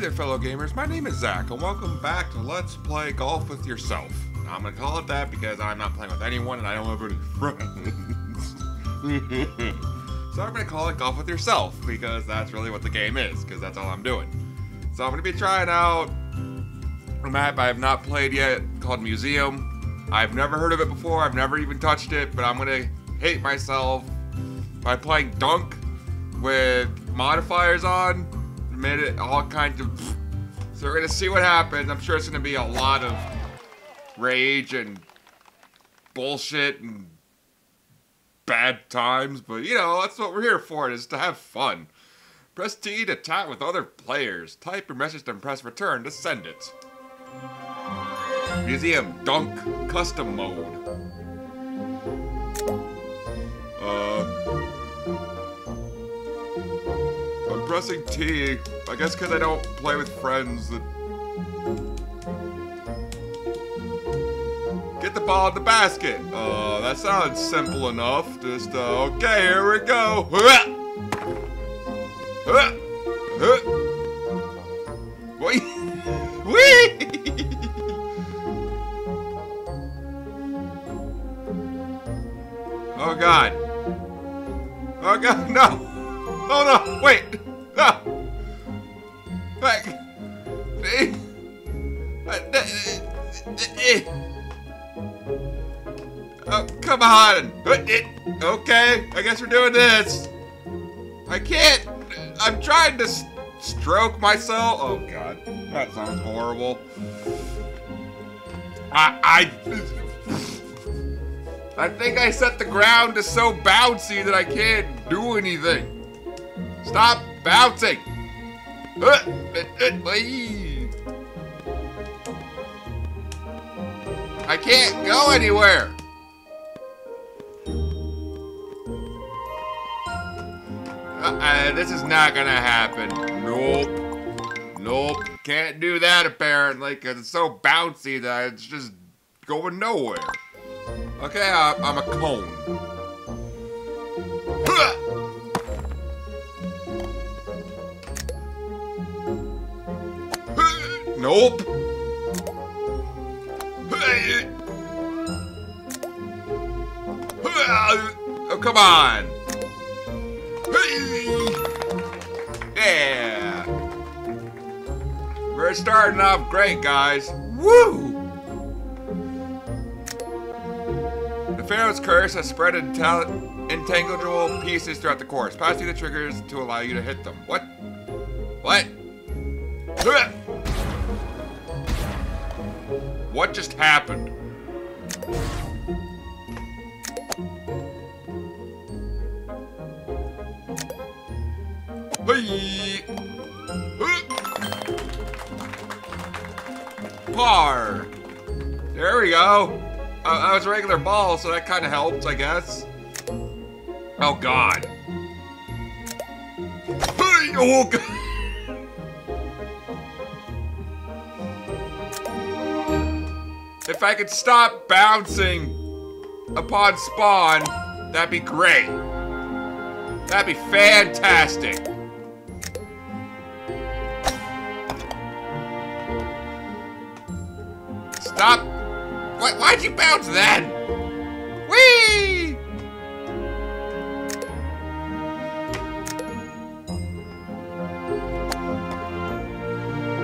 there, fellow gamers. My name is Zach, and welcome back to Let's Play Golf with Yourself. Now, I'm gonna call it that because I'm not playing with anyone and I don't have any friends. so I'm gonna call it Golf with Yourself because that's really what the game is, because that's all I'm doing. So I'm gonna be trying out a map I have not played yet called Museum. I've never heard of it before, I've never even touched it, but I'm gonna hate myself by playing Dunk with modifiers on it all kinds of. So we're gonna see what happens. I'm sure it's gonna be a lot of rage and bullshit and bad times, but you know that's what we're here for. Is to have fun. Press T to chat with other players. Type your message and press return to send it. Museum Dunk Custom Mode. Uh. Pressing T. I guess because I don't play with friends that... Get the ball in the basket. Uh, that sounds simple enough. Just, uh, okay, here we go. Wait. Okay, I guess we're doing this. I can't. I'm trying to stroke myself. Oh god, that sounds horrible. I, I, I think I set the ground to so bouncy that I can't do anything. Stop bouncing! Uh, uh, uh, I can't go anywhere! Uh, this is not gonna happen. Nope. Nope. Can't do that apparently because it's so bouncy that it's just going nowhere. Okay, I, I'm a cone. Nope. Oh, come on. We're starting off great, guys. Woo! The Pharaoh's Curse has spread intangible pieces throughout the course. Pass through the triggers to allow you to hit them. What? What? What just happened? Hey! Par! There we go. Uh, that was a regular ball, so that kind of helped, I guess. Oh, God. Oh, God. If I could stop bouncing upon spawn, that'd be great. That'd be fantastic. Why, why'd you bounce then? Whee!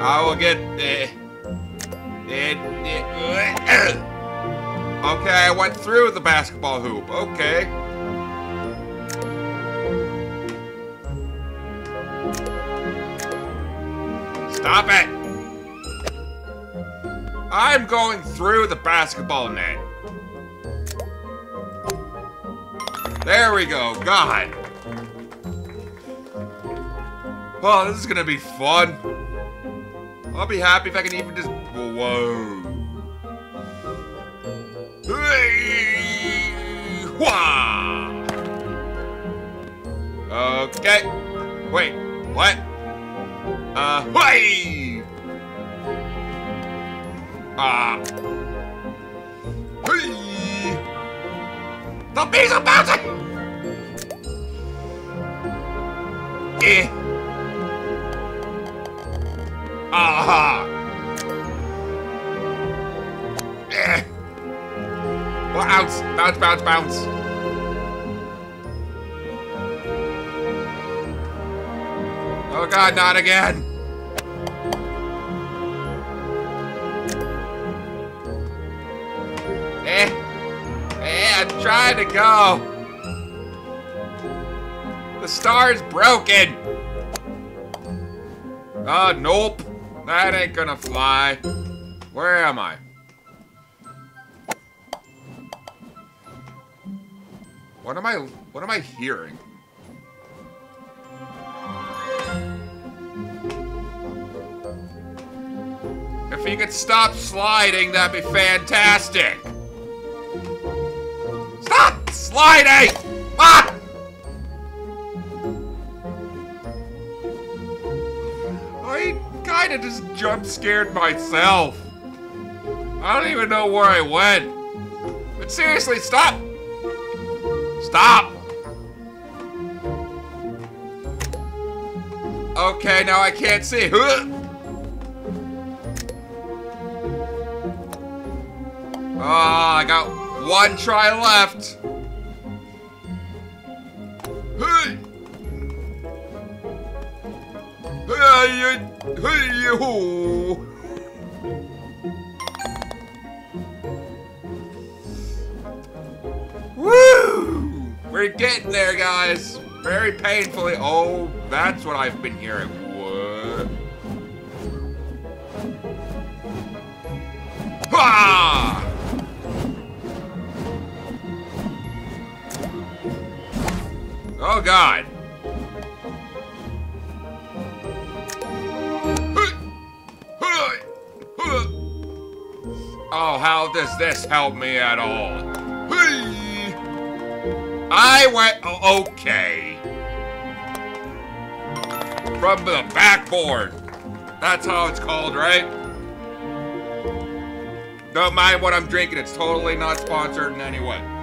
I will get... Uh, it, it, okay, I went through the basketball hoop. Okay. Stop it! I'm going through the basketball net. There we go. God. Well, this is gonna be fun. I'll be happy if I can even just... Whoa. Okay. Wait, what? Uh, hey! Ah. Hey! The bees are bouncing! Eh. Aha! Eh. Bounce, bounce, bounce, bounce. Oh god, not again. I'm trying to go. The star's broken. Oh, nope. That ain't gonna fly. Where am I? What am I, what am I hearing? If he could stop sliding, that'd be fantastic. Stop sliding! Ah! I kinda just jump scared myself. I don't even know where I went. But seriously, stop! Stop! Okay, now I can't see. Ah, oh, I got one try left. Hey! Hey, hey, ho! Woo! We're getting there, guys. Very painfully. Oh, that's what I've been hearing. What? Ha! Oh, God. Oh, how does this help me at all? I went, oh, okay. From the backboard. That's how it's called, right? Don't mind what I'm drinking. It's totally not sponsored in any way.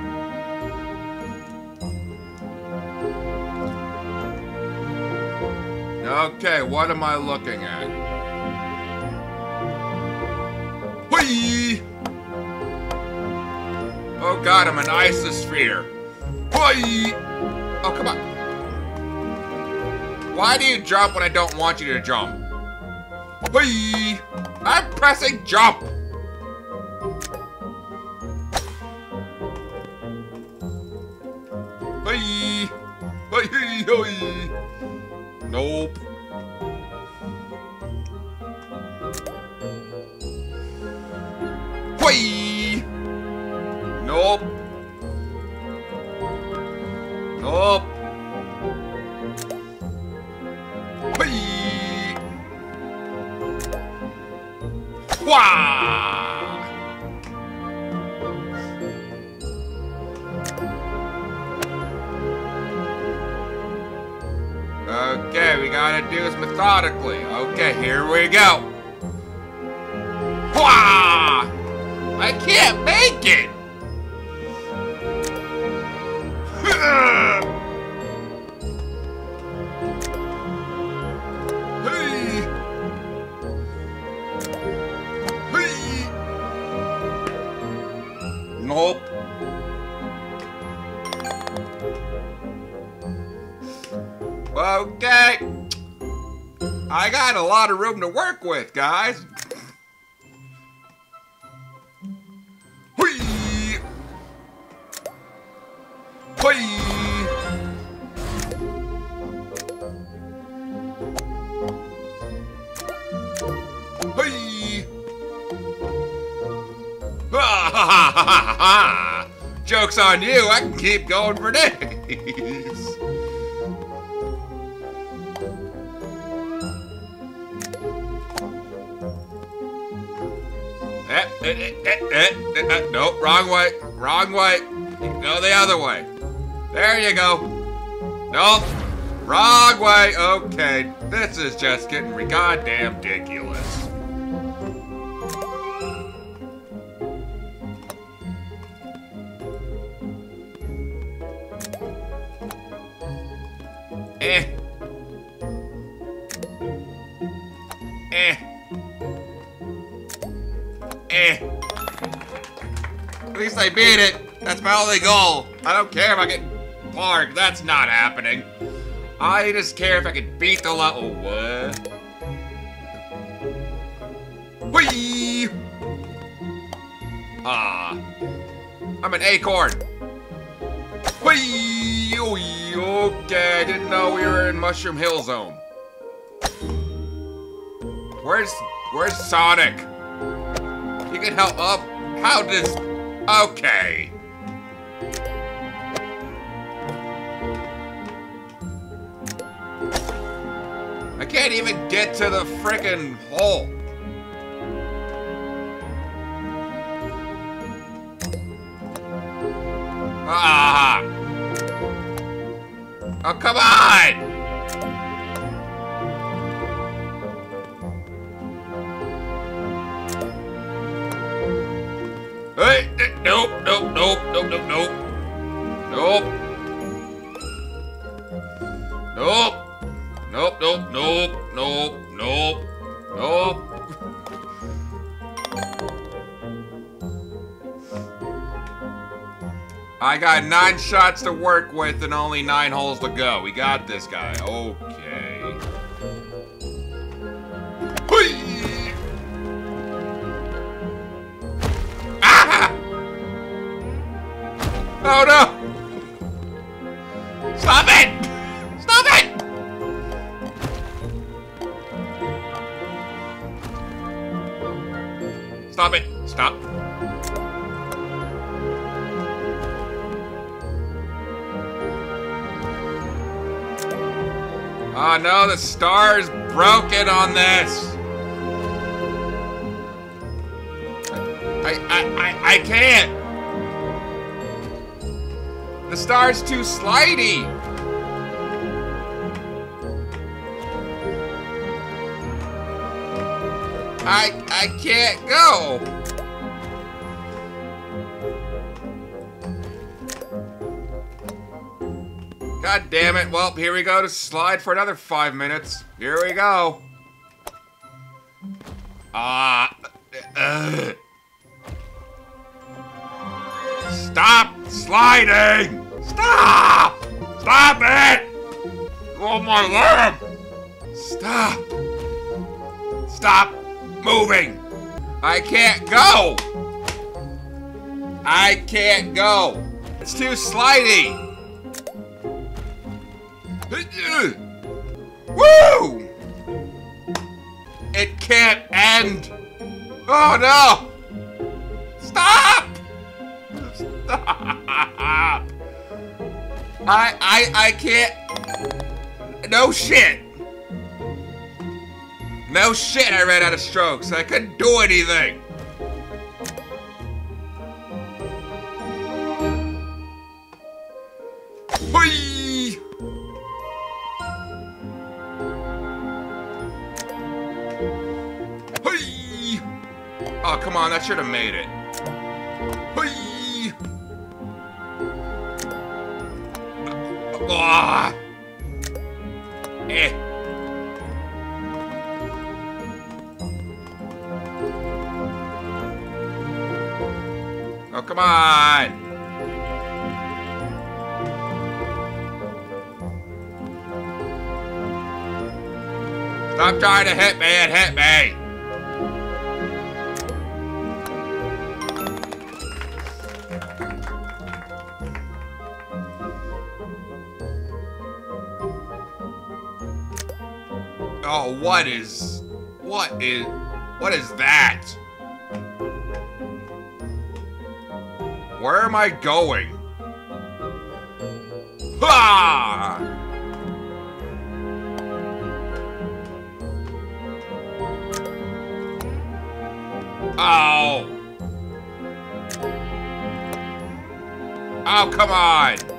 Okay, what am I looking at? Whee! Oh god, I'm an isosphere. Whee! Oh, come on. Why do you jump when I don't want you to jump? Whee! I'm pressing jump! Okay, here we go. Wah! I can't make it! Nope. Okay. I got a lot of room to work with, guys. Whee! Whee! Ha ha ha ha ha! Joke's on you, I can keep going for days. Eh, eh, eh, eh, eh, eh, nope, wrong way, wrong way. Go the other way. There you go. Nope, wrong way. Okay, this is just getting goddamn ridiculous. Eh. Least I beat it. That's my only goal. I don't care if I get parked. That's not happening. I just care if I can beat the level. What? Whee! Ah. I'm an acorn. Whee! Okay, I didn't know we were in Mushroom Hill Zone. Where's Where's Sonic? You can help up. How does... Okay. I can't even get to the frickin' hole. Ah! Oh, come on! Shots to work with and only nine holes to go. We got this guy. Okay. Ah! Oh no! Stop it! Stop it! Stop it! Stop. Oh no, the star's broken on this! I, I, I, I can't! The star's too slidey! I, I can't go! God damn it. Well, here we go to slide for another five minutes. Here we go. Ah. Uh, Stop sliding! Stop! Stop it! Oh my leg! Stop! Stop moving! I can't go! I can't go! It's too slidey! Woo! It can't end! Oh no! Stop! Stop! I I I can't. No shit. No shit. I ran out of strokes. I couldn't do anything. On. That should have made it. Ah! Eh. Oh, come on! Stop trying to hit me and hit me! What is... What is... What is that? Where am I going? Ha! Oh! Oh, come on!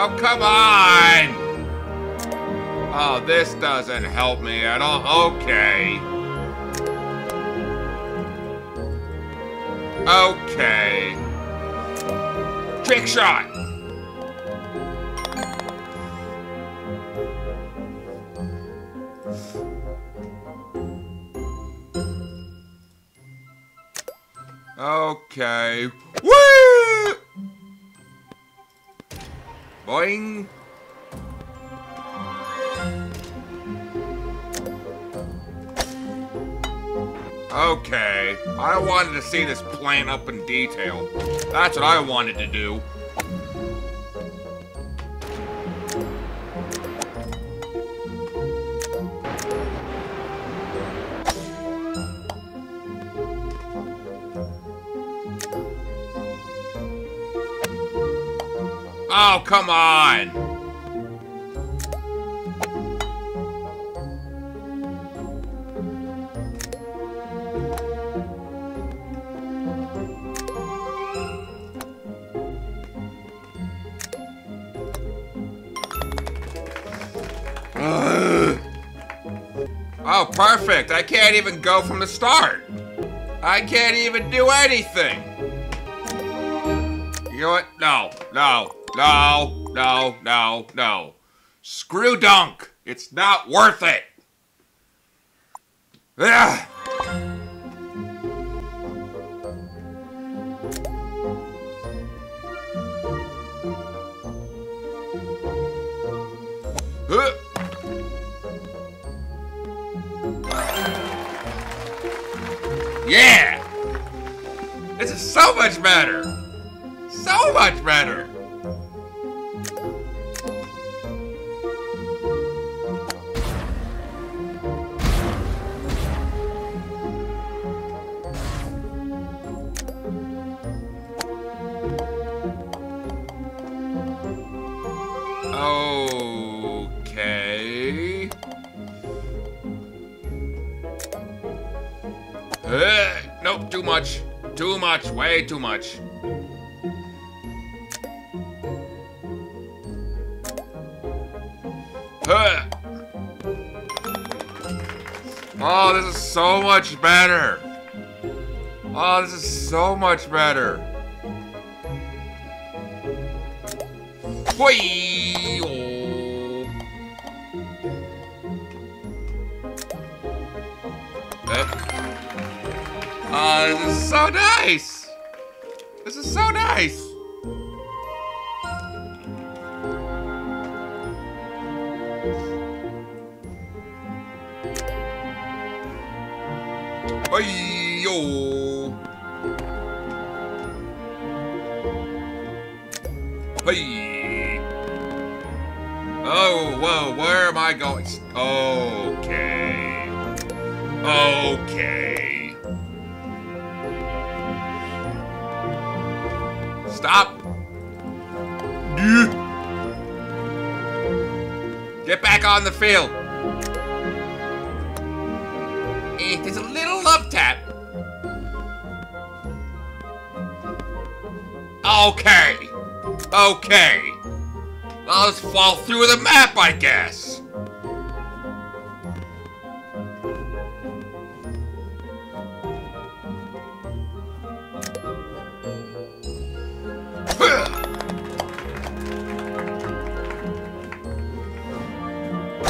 Oh, come on! Oh, this doesn't help me at all. Okay. Okay. Trick shot! Okay. Okay. I wanted to see this plan up in detail. That's what I wanted to do. Oh, come on! Uh. Oh, perfect. I can't even go from the start. I can't even do anything. You know what? No, no, no, no, no, no. Screw dunk. It's not worth it. Ugh. Yeah! This is so much better! So much better! Way too much. Oh, this is so much better. Oh, this is so much better. Whee! Hey, yo! Hey! Oh, whoa, where am I going? Okay. Okay. Stop! Get back on the field! Eh, there's a little Okay. Okay. I'll just fall through the map, I guess.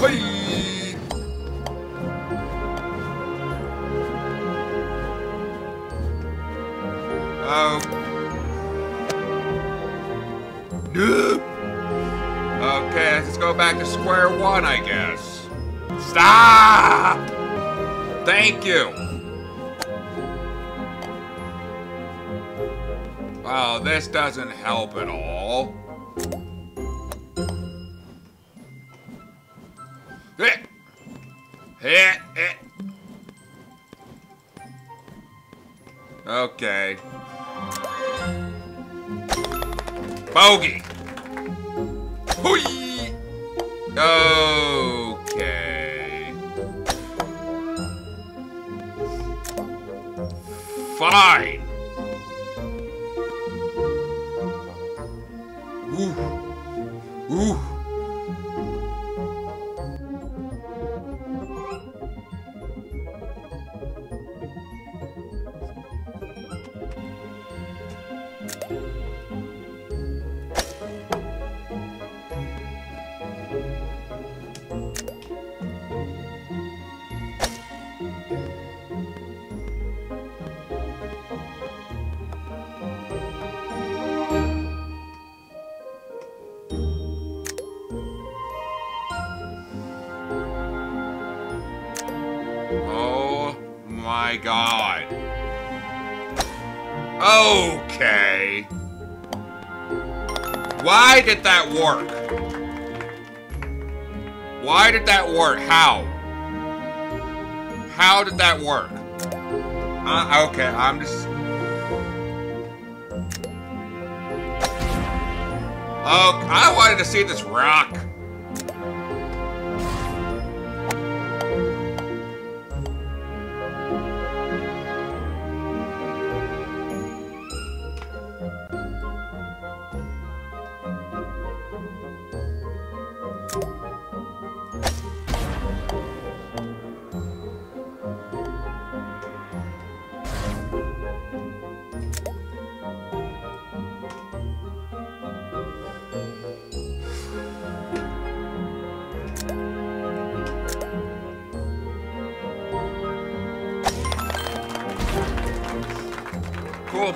Hey. Back to square one, I guess. Stop! Thank you. Oh, this doesn't help at all. My god. Okay. Why did that work? Why did that work? How? How did that work? Uh, okay, I'm just... Oh, I wanted to see this rock.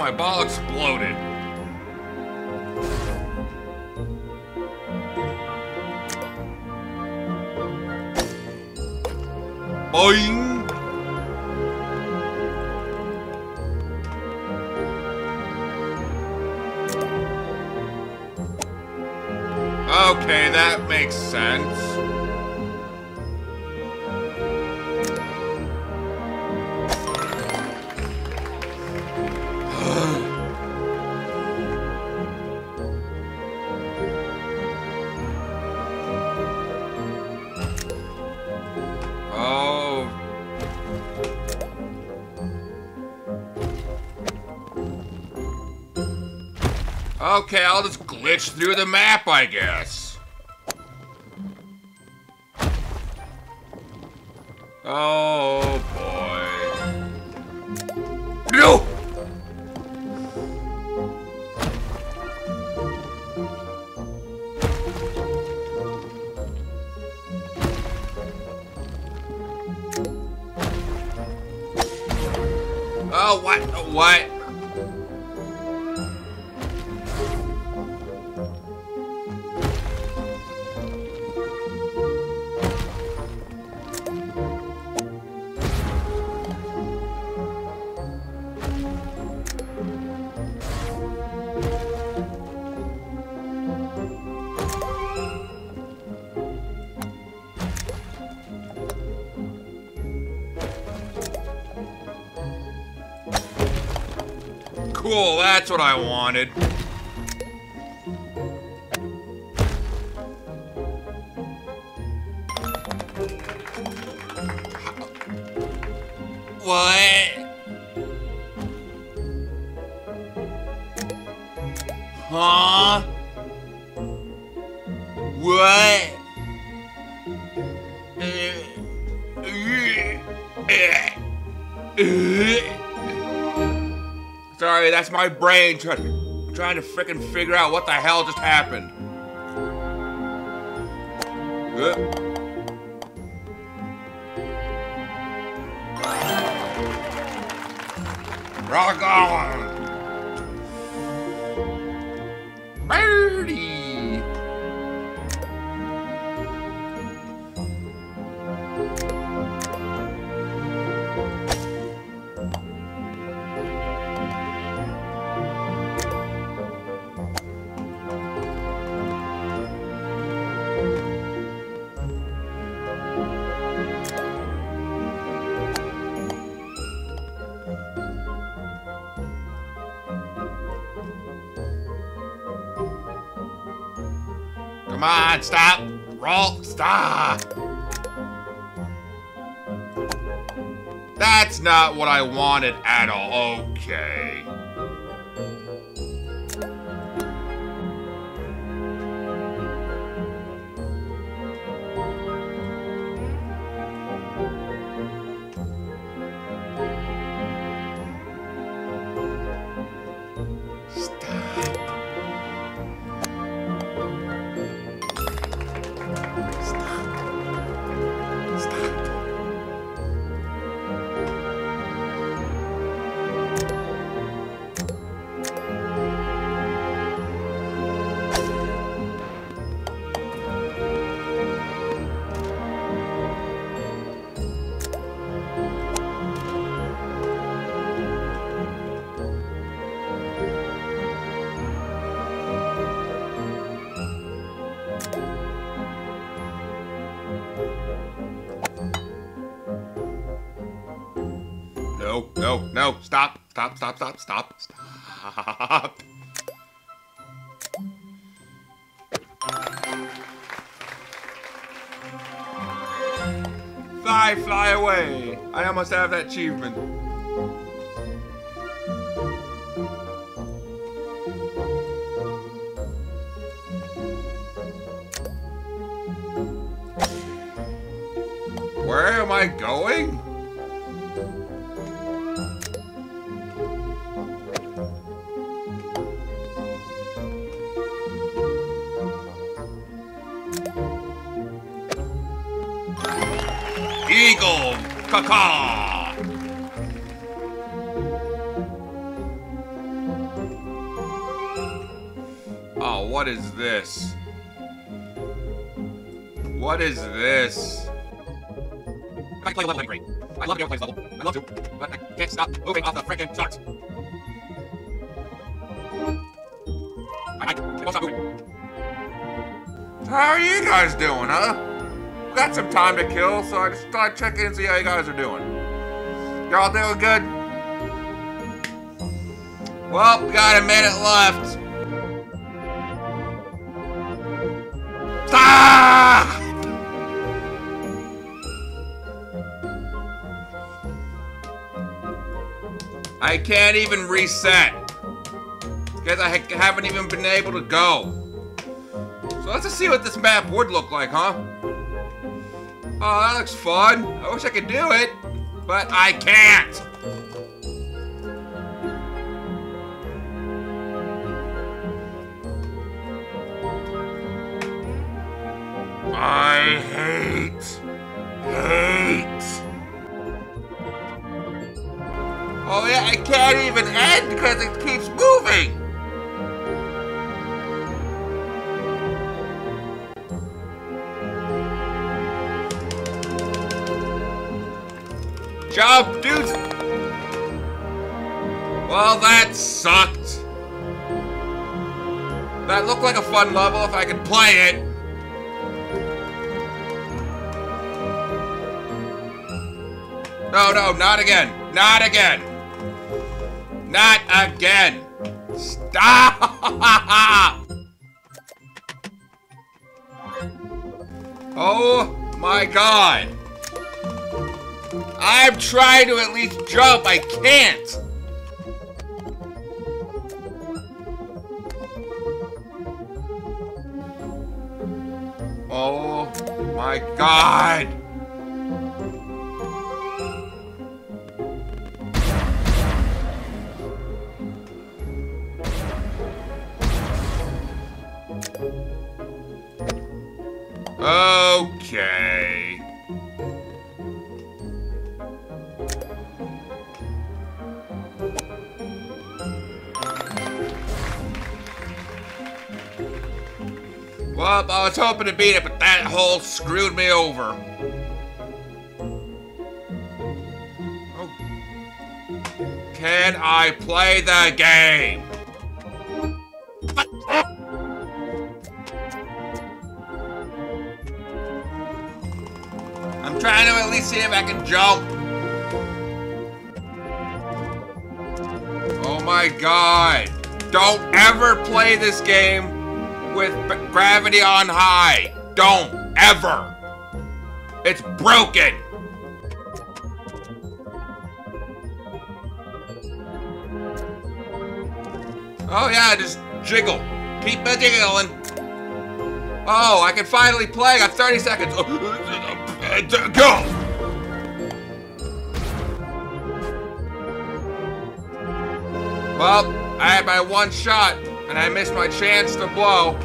My ball exploded. Boing! Okay, that makes sense. Okay, I'll just glitch through the map, I guess. Cool, that's what I wanted. What? My brain trying, trying to frickin' figure out what the hell just happened. Come on, stop! Roll, stop! That's not what I wanted at all. Okay. Stop, stop, stop, stop, stop, stop. Fly, fly away. I almost have that achievement. Eagle! Oh, what is this? What is this? I play level, great. I love to go play level. I love to, but I can't stop moving off the freaking charts. I, I, I won't stop moving. How are you guys doing, huh? Got some time to kill, so I just thought I'd check in and see how you guys are doing. Y'all doing good? Well, we got a minute left. Ah! I can't even reset. Because I haven't even been able to go. So let's just see what this map would look like, huh? Oh, that looks fun. I wish I could do it, but I can't. I hate, hate. Oh yeah, I can't even end because it sucked. That looked like a fun level if I could play it. No, no, not again. Not again. Not again. Stop! Oh my god. I'm trying to at least jump. I can't. My god. Hoping to beat it, but that hole screwed me over. Oh. Can I play the game? I'm trying to at least see if I can jump. Oh my god. Don't ever play this game with gravity on high. Don't ever. It's broken. Oh yeah, just jiggle. Keep jiggling. Oh, I can finally play. I got 30 seconds. Go! Well, I had my one shot, and I missed my chance to blow.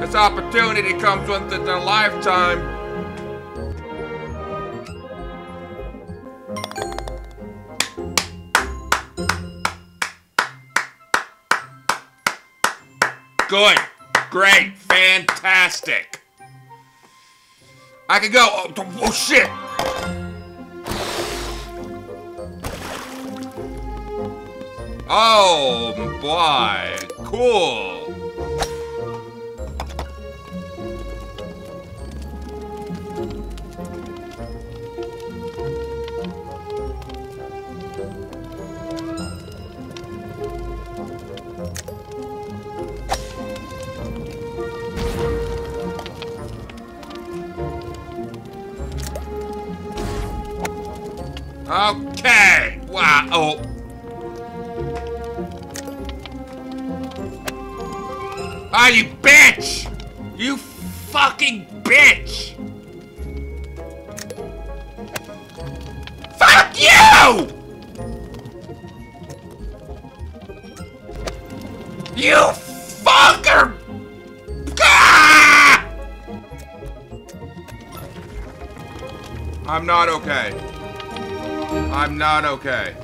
This opportunity comes once in a lifetime. Good. Great. Fantastic. I could go. Oh, oh shit. Oh, boy. Cool. Okay.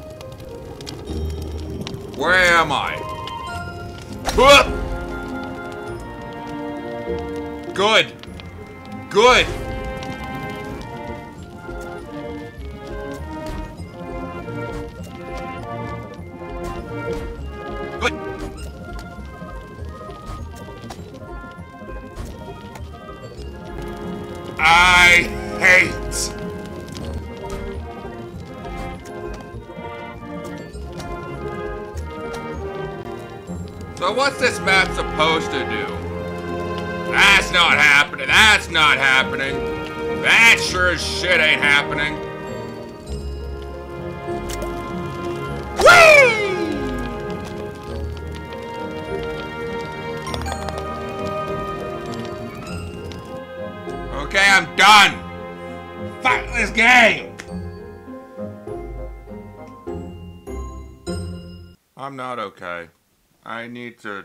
Supposed to do? That's not happening. That's not happening. That sure as shit ain't happening. Whee! Okay, I'm done. Fuck this game. I'm not okay. I need to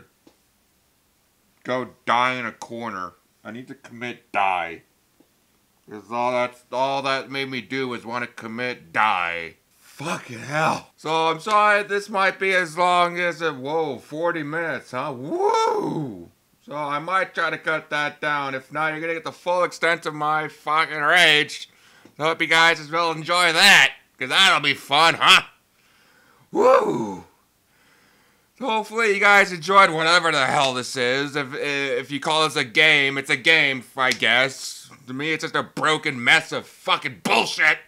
go die in a corner. I need to commit die. Because all that's all that made me do was want to commit die. Fucking hell. So I'm sorry this might be as long as a whoa, 40 minutes, huh? Woo! So I might try to cut that down. If not, you're gonna get the full extent of my fucking rage. So hope you guys as well enjoy that. Cause that'll be fun, huh? Woo! Hopefully you guys enjoyed whatever the hell this is. If if you call this a game, it's a game, I guess. To me, it's just a broken mess of fucking bullshit.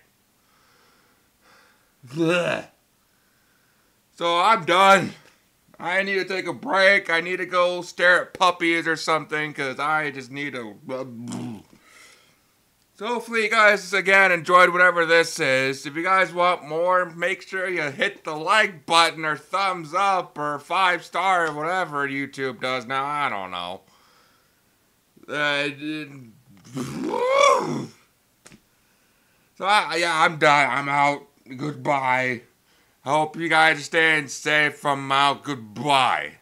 So I'm done. I need to take a break. I need to go stare at puppies or something because I just need to. Uh, So hopefully you guys again enjoyed whatever this is. If you guys want more, make sure you hit the like button or thumbs up or five star or whatever YouTube does now. I don't know. Uh, so I, yeah, I'm done. I'm out. Goodbye. I hope you guys are staying safe from out. Goodbye.